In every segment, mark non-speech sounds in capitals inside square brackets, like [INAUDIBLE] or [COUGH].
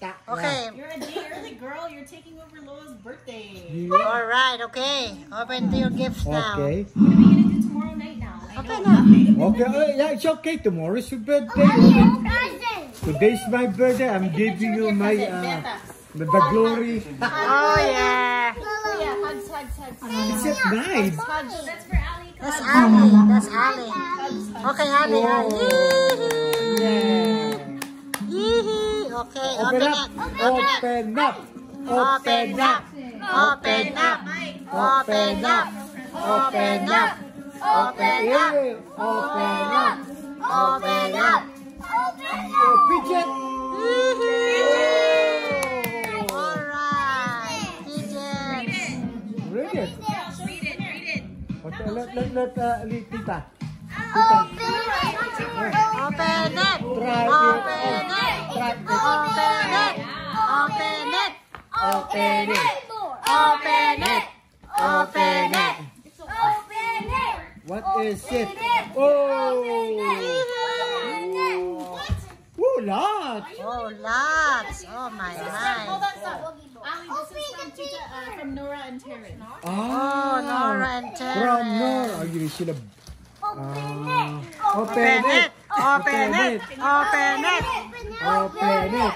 Ta. Okay. You're a day early, girl. You're taking over Loa's birthday. Yeah. All right. Okay. Open to your gifts now. Okay. What are we gonna do tomorrow night now? I Okay know na. Okay. Oh, yeah, it's okay. Tomorrow's your birthday. Today's my birthday. I'm giving you my uh, the, the glory. Oh yeah. Yeah, hugs, hugs, hugs. It's just nice. Hugs. That's for Ali. That's Ali. That's Ali. Okay, Ali. Ali. Yeah. Okay. Open up, Open up. Open up. Open up, Open up. Open up. Open up. Open up. Open up. Open up. Open up. Oh, let, let, let, uh, let, tita. Open it. Try Open it. it. Try it. Open it. Open it. Open it. Open it. Open it. What is it? Oh! Oh, lots. Oh, lots. Oh, my, Hold my. on, stop. Ali, this is from Tita, uh, from Nora and Terrence. Oh, Ah, Nora and From Nora. Oh, you should have. Ah, Open open it. Open it. Open it. Open it. Open it.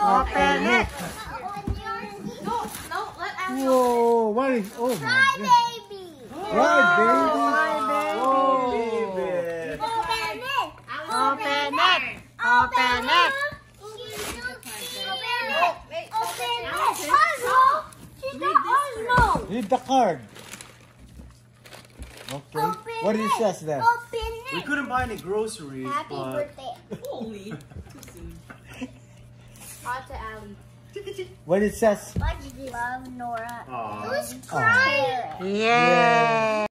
Open it. No, no, let Ali. Whoa, what is, oh my god. baby. Why, baby? baby. Oh. Open it. Open it. Open it. Open it. Osmo. She's got Osmo. Read the card. Okay. Open What it it. says there? Open We couldn't buy any groceries, Happy but birthday. Holy. Too soon. [LAUGHS] Hot to Ali. What it says? Much love, Nora. Aw. Who's crying? Yeah.